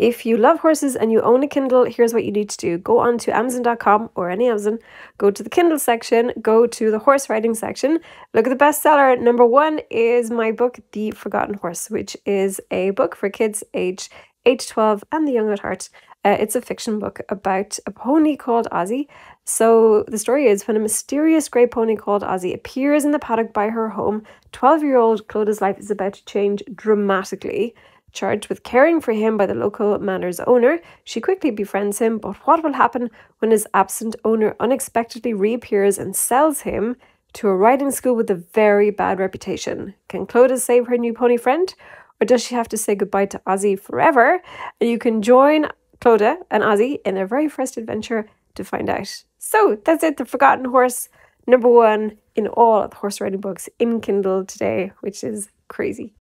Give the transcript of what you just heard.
If you love horses and you own a Kindle, here's what you need to do go on to Amazon.com or any Amazon, go to the Kindle section, go to the horse riding section, look at the bestseller. Number one is my book, The Forgotten Horse, which is a book for kids age 8 to 12 and the young at heart. Uh, it's a fiction book about a pony called Ozzie. So the story is when a mysterious grey pony called Ozzie appears in the paddock by her home, 12 year old Clodagh's life is about to change dramatically. Charged with caring for him by the local manor's owner, she quickly befriends him. But what will happen when his absent owner unexpectedly reappears and sells him to a riding school with a very bad reputation? Can Clodagh save her new pony friend? Or does she have to say goodbye to Ozzie forever? And you can join Clodagh and Ozzie in their very first adventure to find out. So that's it, The Forgotten Horse, number one in all of the horse riding books in Kindle today, which is crazy.